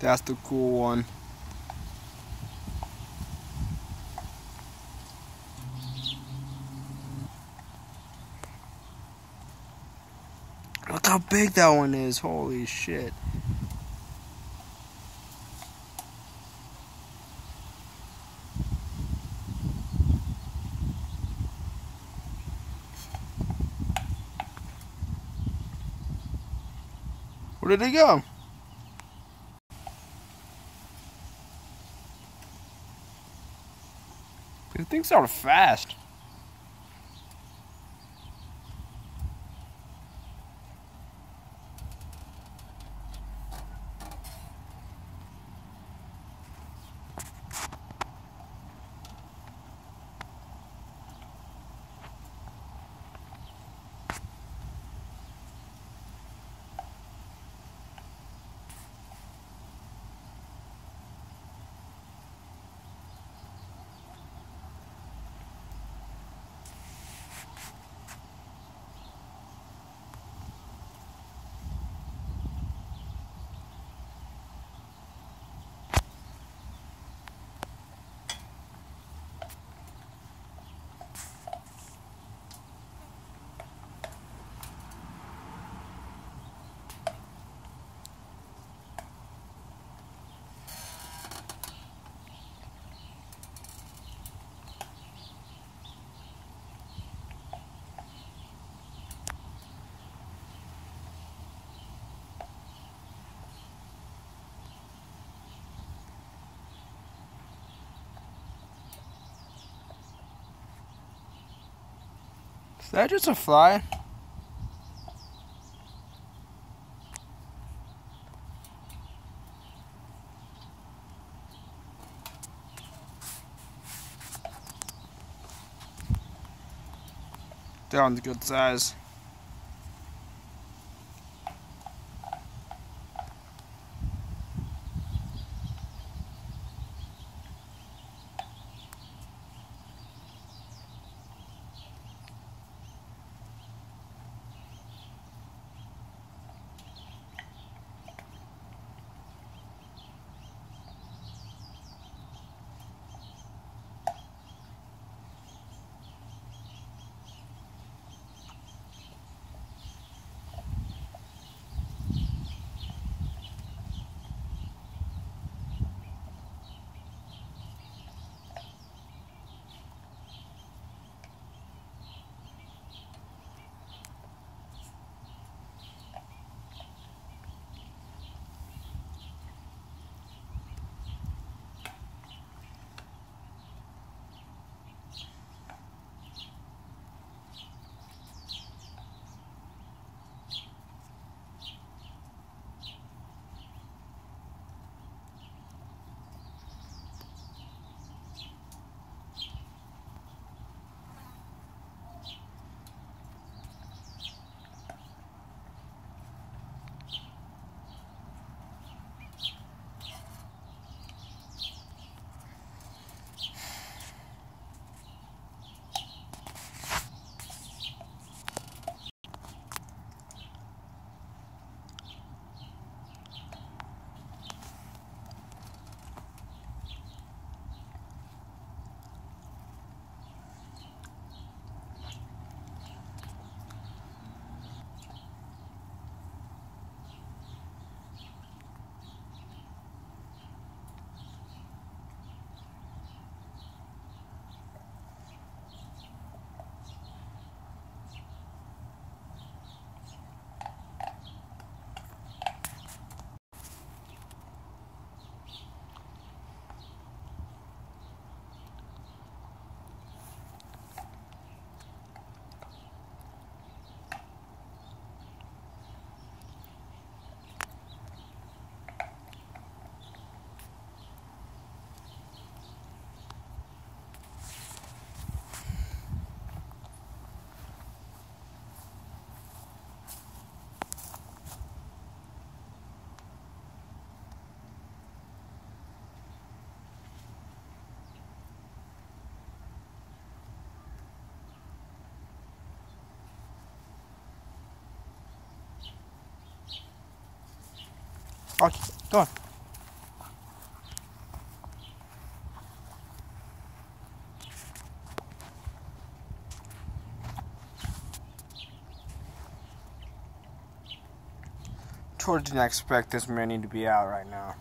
That's the cool one. Look how big that one is. Holy shit. Where did he go? Things are fast. Is that just a fly? They're on the good size. Go on. George didn't expect this many to be out right now.